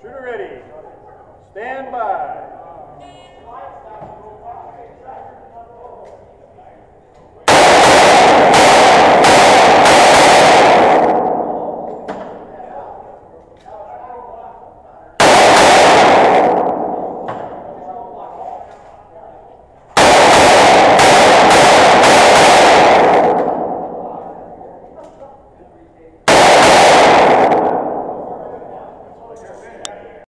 Shooter ready. Stand by.